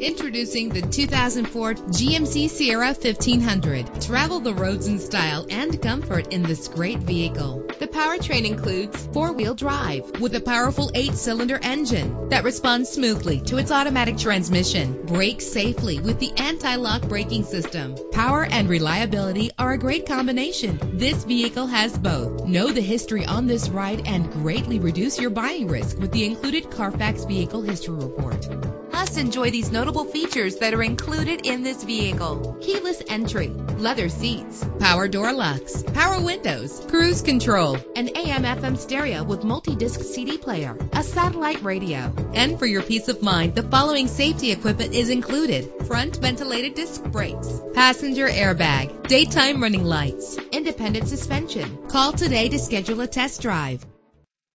Introducing the 2004 GMC Sierra 1500. Travel the roads in style and comfort in this great vehicle. The powertrain includes four-wheel drive with a powerful eight-cylinder engine that responds smoothly to its automatic transmission. Brakes safely with the anti-lock braking system. Power and reliability are a great combination. This vehicle has both. Know the history on this ride and greatly reduce your buying risk with the included Carfax Vehicle History Report. Plus, enjoy these notable features that are included in this vehicle. Keyless entry, leather seats, power door locks, power windows, cruise control, an AM FM stereo with multi-disc CD player, a satellite radio. And for your peace of mind, the following safety equipment is included. Front ventilated disc brakes, passenger airbag, daytime running lights, independent suspension. Call today to schedule a test drive.